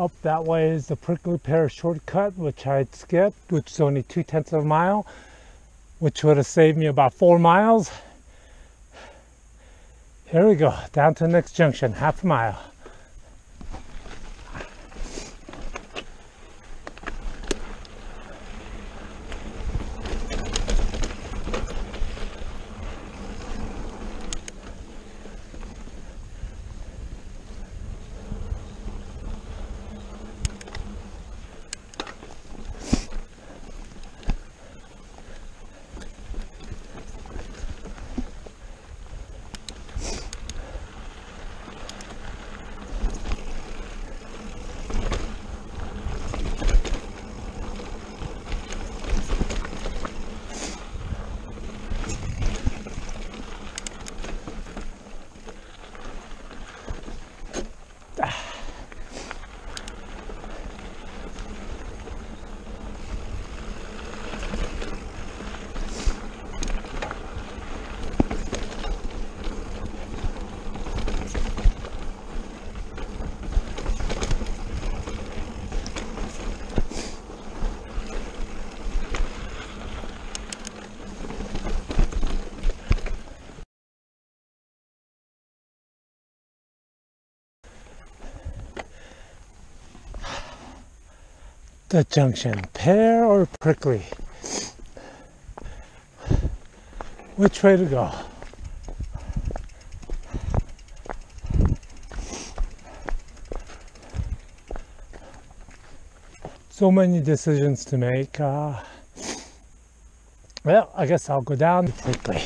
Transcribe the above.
Up that way is the Prickly Pear shortcut, which I'd skipped, which is only two tenths of a mile, which would have saved me about four miles. Here we go, down to the next junction, half a mile. The junction, pair or prickly? Which way to go? So many decisions to make. Uh, well, I guess I'll go down prickly.